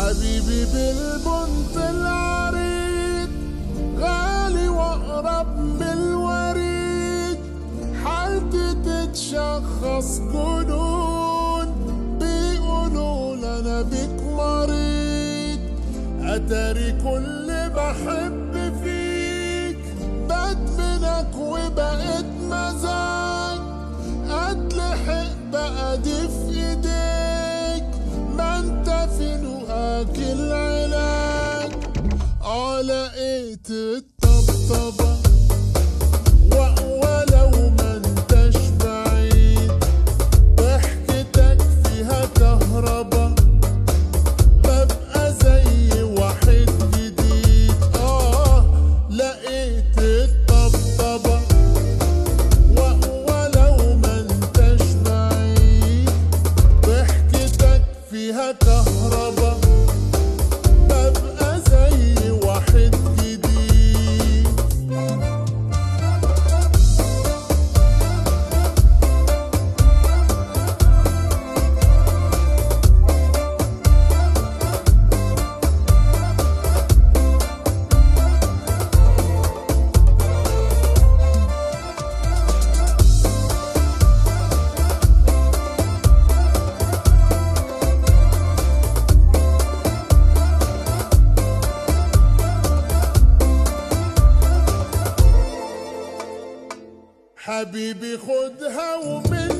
حبيبي بالبنت العريض غالي وأقرب من الوريد حالتي تتشخص جنون بيقولوا لنا بيك مريض. أتاري كل بحب فيك بدمنك وبقيت مزاج. لقيت الطبطبة ما انتش بعيد ضحكتك فيها كهربا ببقى زي واحد جديد. آه لقيت الطبطبة ولو ما انتش بعيد ضحكتك فيها كهربا. حبيبي خدها ومني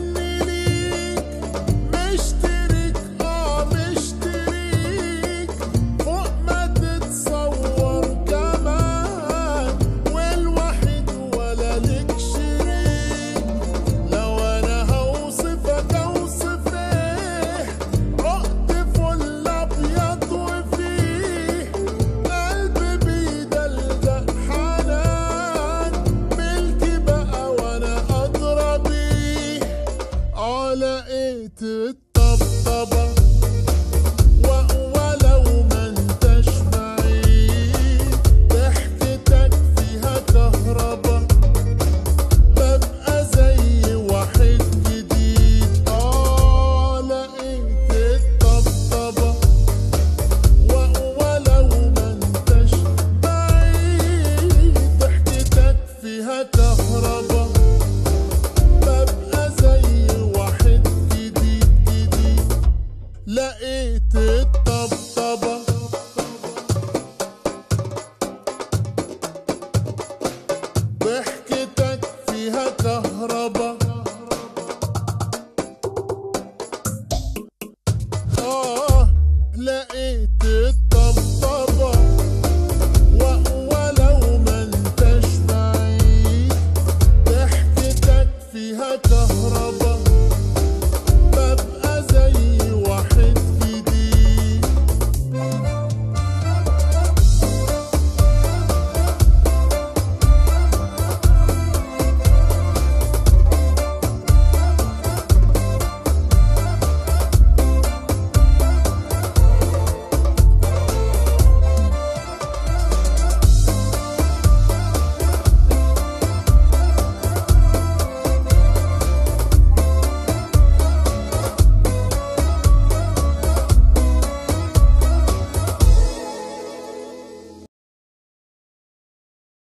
لقيت الطبطبة. آه لقيت